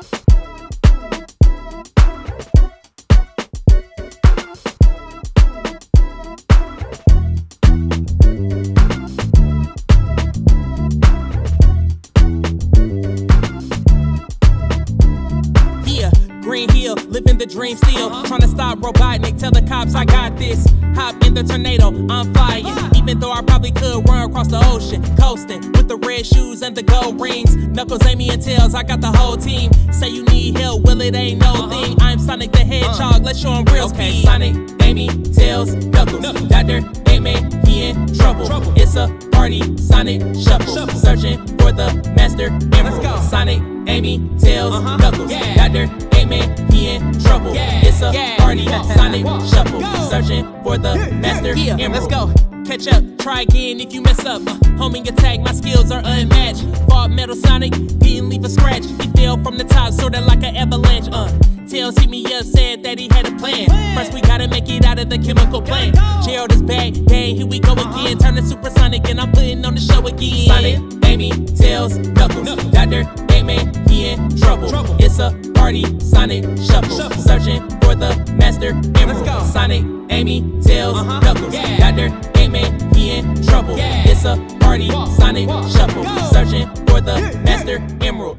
Yeah, Green Hill, living the dream still. Trying to stop Robotnik, tell the cops I got this. Hop in the tornado, I'm flying. Even though I probably could run across the ocean, coasting with the red shoes and the gold rings. Knuckles, Amy, and Tails, I got the whole team. Say you need help, well, it ain't no thing. I'm Sonic the Hedgehog, let's show show 'em real Okay, speed. Sonic, Amy, Tails, Knuckles. Dr. Eggman, he in trouble. Trouble. It's a party, Sonic Shuffle. Shuffle. Searching for the Master Emerald. go. Sonic, Amy, Tails, Uh-huh. Knuckles. Yeah. Dr. In trouble. Yeah. It's a party. Sonic. Shuffle. Searching for the Master Yeah, Emerald. let's go. Catch up, try again if you mess up. Uh, homing attack, my skills are unmatched. Fought Metal Sonic, didn't leave a scratch. He fell from the top, sorta like an avalanche. Uh, Tails hit me up, said that he had a plan. First, we gotta make it out of the chemical plant. Gerald is back, dang, here we go again. Turning supersonic, and I'm putting on the show again. Sonic, Amy, Tails, Knuckles. Dr. Eggman, he in. Trouble. It's a party, Sonic Shuffle. Shuffle. Searching for the Master Emerald. go. Sonic, Amy, Tails, Uh-huh. Knuckles. Yeah. Dr. Eggman, he in trouble. Yeah. It's a party, Walk. Sonic Walk. Shuffle. Go. Searching for the Master Emerald.